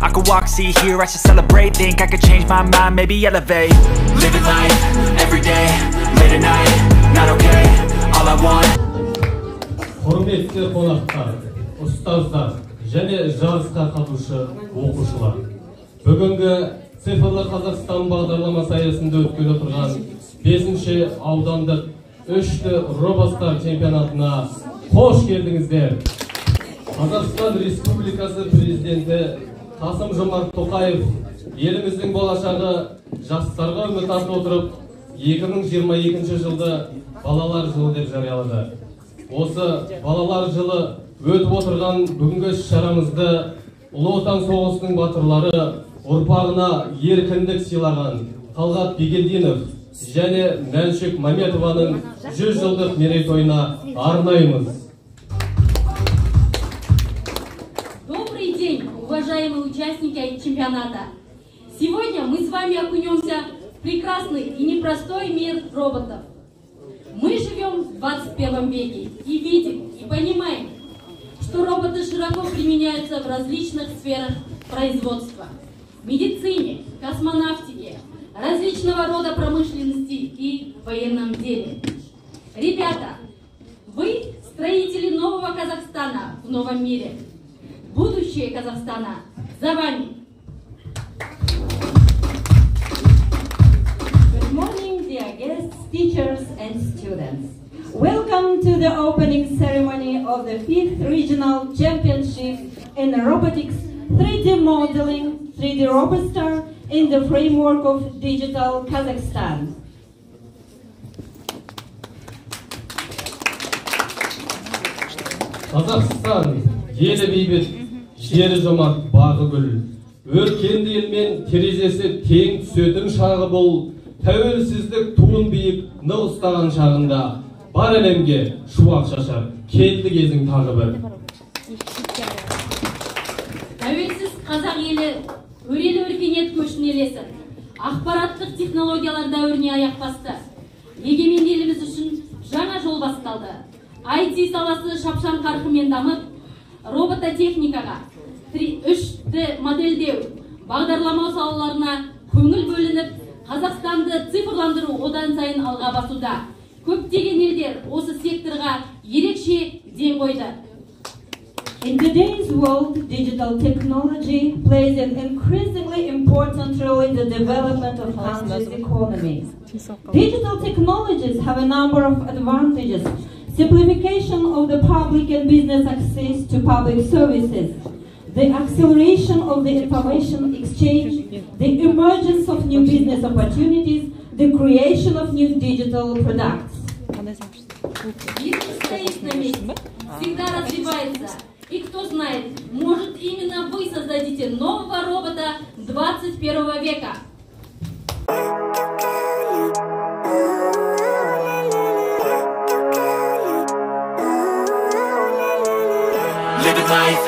I could walk, see, hear, I should celebrate. Think I could change my mind, maybe elevate. Living life, every day, late at night Not okay, all I want. Құрметті қонақтар ұстаздар және жарысқа қатысушы оқушылар. Бүгінгі цифрлы қазақстан бағдарламасы аясында өткелі отырған бесінші аудандық үшті робостар чемпионатына қош келдіңіздер. Қазақстан республикасы президенті қасым жомарт тоқаев еліміздің болашағы жастарға үміт артып отырып 2022 жылды балалар жылы деп жариялады. Осы балалар жылы өтіп отырған бүгінгі шарамызды ұлы отан соғысының батырлары ұрпағына еркіндік сыйлаған талғат бигелдинов және мәншүк мәметованың 100 жылдық мерейтойына арнаймыз. Уважаемые участники чемпионата! Сегодня мы с вами окунемся в прекрасный и непростой мир роботов. Мы живем в 21 веке и видим, и понимаем, что роботы широко применяются в различных сферах производства. Медицине, космонавтике, различного рода промышленности и военном деле. Ребята, вы строители нового Казахстана в новом мире. Будущее Казахстана за вами. Good morning, dear guests, teachers, and students. Welcome to the opening ceremony of the 5th Regional Championship in Robotics 3D Modeling 3D Robostar in the framework of Digital Kazakhstan. қазақстан елі бейбіт жері жомарт бағы гүл. Өркенді елмен терезесі тең түсетін шағы бұл тәуелсіздік туын биік нық ұстаған шағында. Бар әлемге шуақ шашар келді кезің тағы бір. Тәуелсіз қазақ елі өрелі өркениет көшін елесіп ақпараттық технологиялар дәуіріне аяқ басты. Егемен еліміз үшін жаңа жол басталды. IT саласы шапшаң қарқынмен дамып робототехникаға 3D модельдеу бағдарламау салаларына көңіл бөлініп қазақстанды цифрландыру одан сайын алға басуда көптеген елдер осы секторға ерекше ден қойды In today's world, digital technology plays an increasingly important role in the development of countries' economies. Digital technologies have a number of advantages. Simplification of the public and business access to public services, the acceleration of the information exchange, the emergence of new business opportunities, the creation of new digital products. Бизнес стоит на месте, всегда развивается. И кто знает, может именно вы создадите нового робота 21 века. Living life,